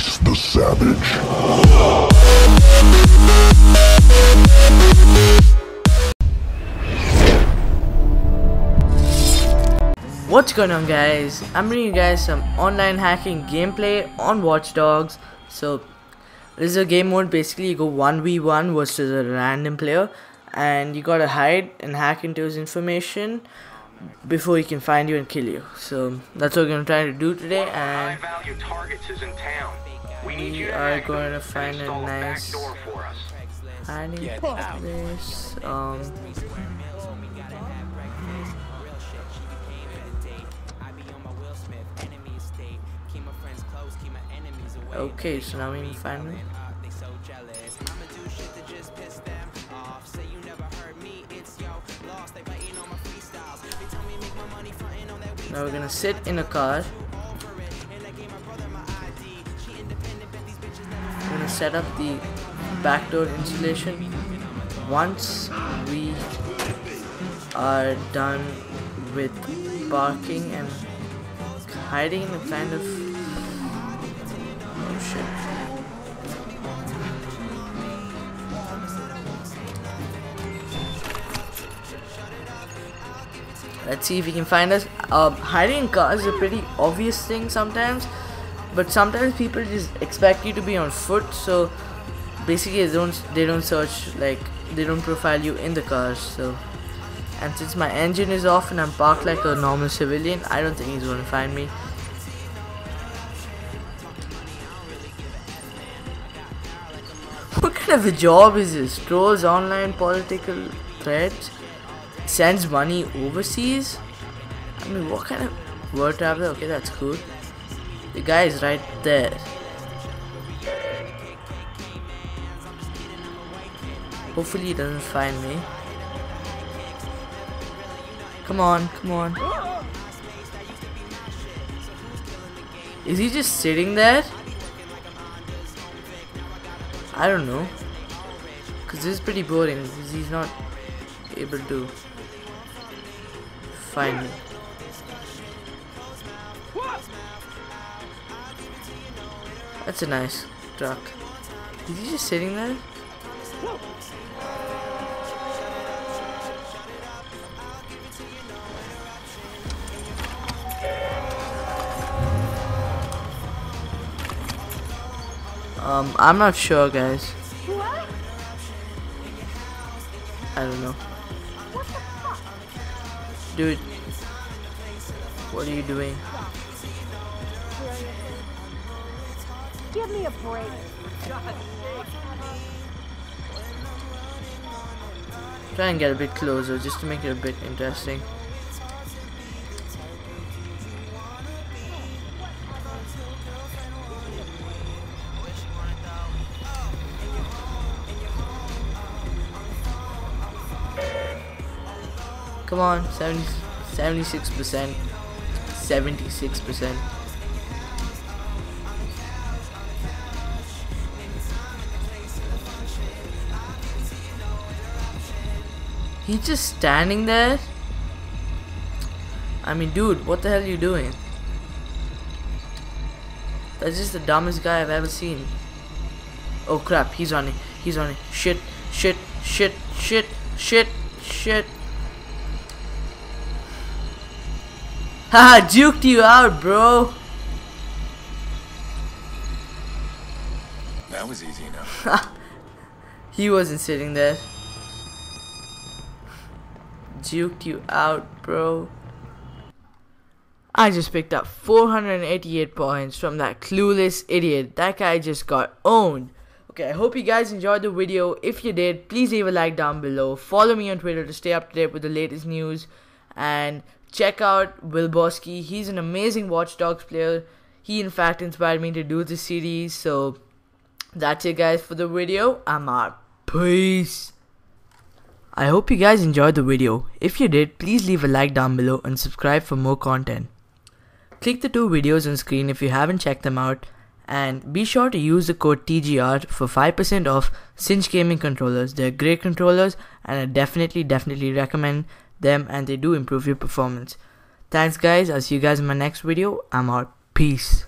Face the Savage. What's going on guys? I'm bringing you guys some online hacking gameplay on Watch Dogs. So this is a game mode basically you go 1v1 versus a random player and you gotta hide and hack into his information before he can find you and kill you. So that's what we're gonna try to do today and we are going to find a nice hiding place. Um Okay, so now we can find me. Now we're gonna sit in a car. Set up the backdoor installation. Once we are done with barking and hiding in a kind of Oh shit. Let's see if he can find us. Uh, hiding in cars is a pretty obvious thing sometimes, but sometimes people just expect you to be on foot. So basically, they don't they don't search like they don't profile you in the cars. So and since my engine is off and I'm parked like a normal civilian, I don't think he's gonna find me. What kind of a job is this? Trolls online political threads? Sends money overseas? I mean, what kind of word traveler? Okay, that's cool. The guy is right there. Hopefully he doesn't find me. Come on, come on. Is he just sitting there? I don't know. Cause this is pretty boring because he's not able to find me. That's a nice truck. Is he just sitting there? Um, I'm not sure, guys. I don't know. Dude, what are you doing? Give me a break. Try and get a bit closer just to make it a bit interesting. Come on, 70, 76%, 76%. He's just standing there? I mean, dude, what the hell are you doing? That's just the dumbest guy I've ever seen. Oh crap, he's on it. He's on it. Shit, shit, shit, shit, shit, shit. Haha, juked you out, bro. That was easy enough. He wasn't sitting there. Juked you out, bro. I just picked up 488 points from that clueless idiot. That guy just got owned. Okay, I hope you guys enjoyed the video. If you did, please leave a like down below. Follow me on Twitter to stay up to date with the latest news. And check out Will Bosky. He's an amazing Watch Dogs player. He, in fact, inspired me to do this series. So, that's it, guys, for the video. I'm out. Peace. I hope you guys enjoyed the video. If you did, please leave a like down below and subscribe for more content. Click the two videos on screen if you haven't checked them out and be sure to use the code TGR for 5% off Cinch Gaming controllers. They're great controllers and I definitely definitely recommend them and they do improve your performance. Thanks guys, I'll see you guys in my next video. I'm out. Peace.